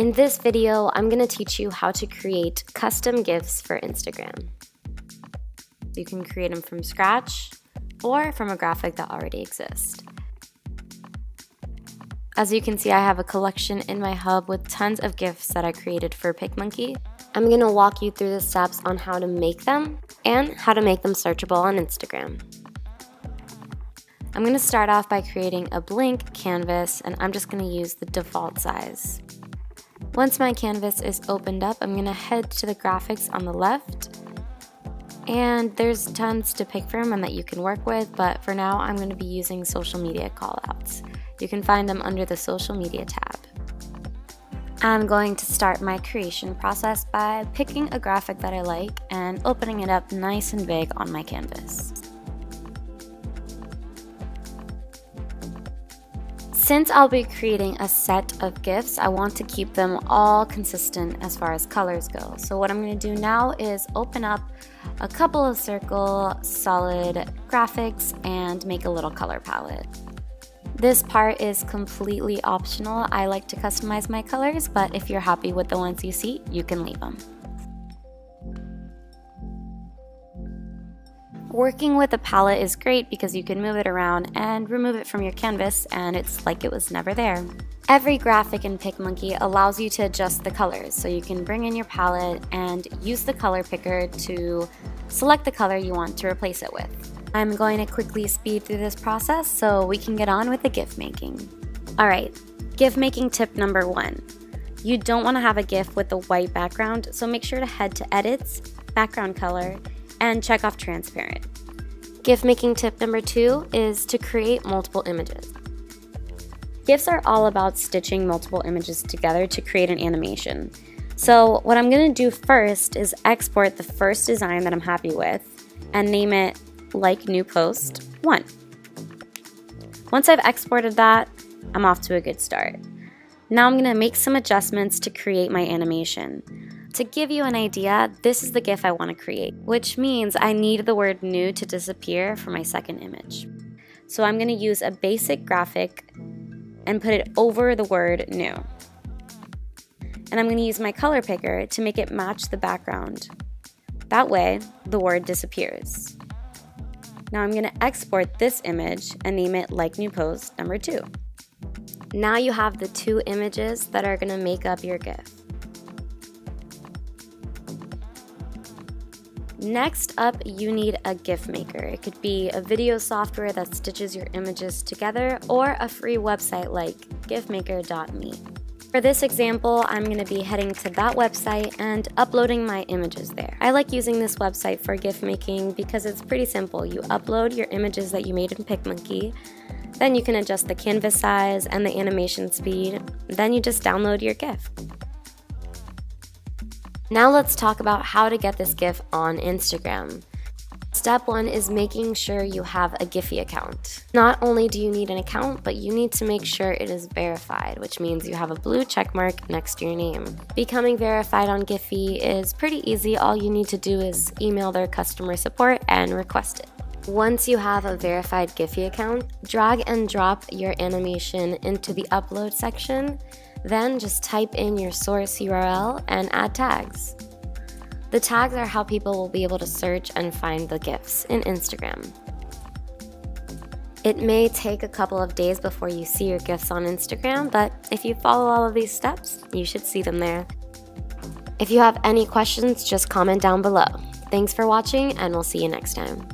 In this video, I'm going to teach you how to create custom GIFs for Instagram. You can create them from scratch or from a graphic that already exists. As you can see, I have a collection in my hub with tons of GIFs that I created for PicMonkey. I'm going to walk you through the steps on how to make them and how to make them searchable on Instagram. I'm going to start off by creating a blank canvas and I'm just going to use the default size. Once my canvas is opened up, I'm going to head to the graphics on the left and there's tons to pick from and that you can work with, but for now I'm going to be using social media callouts. You can find them under the social media tab. I'm going to start my creation process by picking a graphic that I like and opening it up nice and big on my canvas. Since I'll be creating a set of GIFs, I want to keep them all consistent as far as colors go. So what I'm going to do now is open up a couple of circle solid graphics and make a little color palette. This part is completely optional. I like to customize my colors, but if you're happy with the ones you see, you can leave them. Working with a palette is great because you can move it around and remove it from your canvas and it's like it was never there. Every graphic in PicMonkey allows you to adjust the colors, so you can bring in your palette and use the color picker to select the color you want to replace it with. I'm going to quickly speed through this process so we can get on with the GIF making. Alright, GIF making tip number one. You don't want to have a GIF with a white background, so make sure to head to Edits, Background Color, and check off Transparent. GIF making tip number two is to create multiple images. GIFs are all about stitching multiple images together to create an animation. So what I'm going to do first is export the first design that I'm happy with and name it like new post 1. Once I've exported that, I'm off to a good start. Now I'm going to make some adjustments to create my animation. To give you an idea, this is the GIF I want to create, which means I need the word new to disappear for my second image. So I'm going to use a basic graphic and put it over the word new. And I'm going to use my color picker to make it match the background. That way, the word disappears. Now I'm going to export this image and name it like new post number two. Now you have the two images that are going to make up your GIF. Next up, you need a GIF maker. It could be a video software that stitches your images together or a free website like gifmaker.me. For this example, I'm going to be heading to that website and uploading my images there. I like using this website for GIF making because it's pretty simple. You upload your images that you made in PicMonkey, then you can adjust the canvas size and the animation speed, then you just download your GIF. Now let's talk about how to get this GIF on Instagram. Step one is making sure you have a Giphy account. Not only do you need an account, but you need to make sure it is verified, which means you have a blue check mark next to your name. Becoming verified on Giphy is pretty easy. All you need to do is email their customer support and request it. Once you have a verified Giphy account, drag and drop your animation into the upload section, then just type in your source URL and add tags. The tags are how people will be able to search and find the GIFs in Instagram. It may take a couple of days before you see your GIFs on Instagram, but if you follow all of these steps, you should see them there. If you have any questions, just comment down below. Thanks for watching, and we'll see you next time.